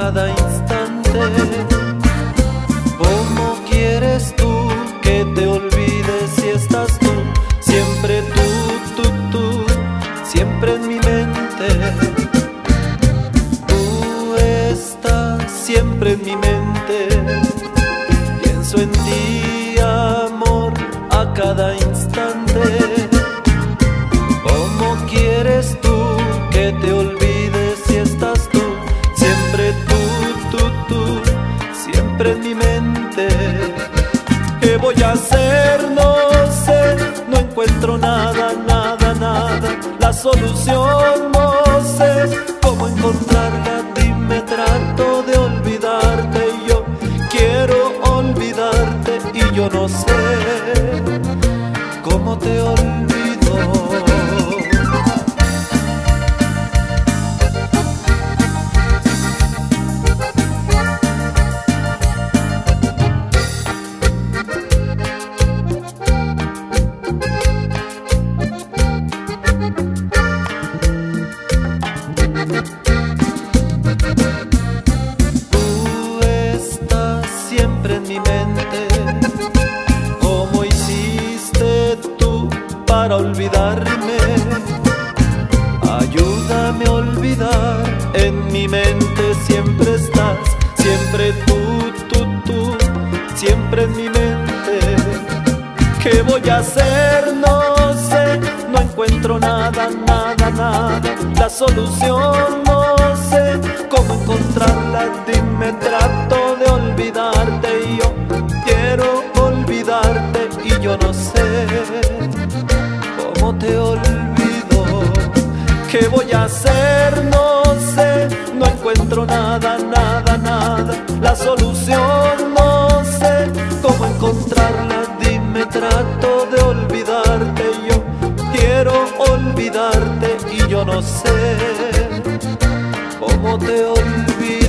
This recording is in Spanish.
cada instante. ¿Cómo quieres tú que te olvides si estás tú? Siempre tú, tú, tú, siempre en mi mente. Tú estás siempre en mi mente. Pienso en ti, amor, a cada instante. Siempre en mi mente. ¿Qué voy a hacer? No sé, no encuentro nada, nada, nada. La solución no sé cómo encontrarla. Dime, trato de olvidarte. Yo quiero olvidarte y yo no sé Ayúdame a olvidar. En mi mente siempre estás. Siempre tú, tú, tú. Siempre en mi mente. ¿Qué voy a hacer? No sé, no encuentro nada, nada, nada. La solución no sé cómo encontrarla. Dime, trato de olvidarte y yo quiero olvidarte y yo no sé ¿Qué voy a hacer? No sé, no encuentro nada, nada, nada. La solución no sé cómo encontrarla. Dime, trato de olvidarte. Yo quiero olvidarte y yo no sé cómo te olvido.